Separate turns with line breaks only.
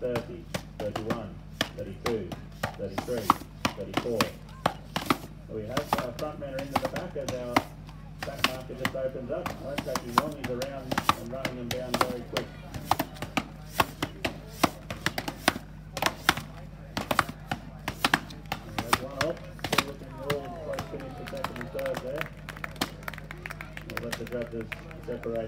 twenty-nine, thirty, thirty-one, thirty-two, thirty-three, thirty-four. We have our front men are into the back as our back marker just opens up. I won't take you long, he's around and running them down very quick. Let the judges separate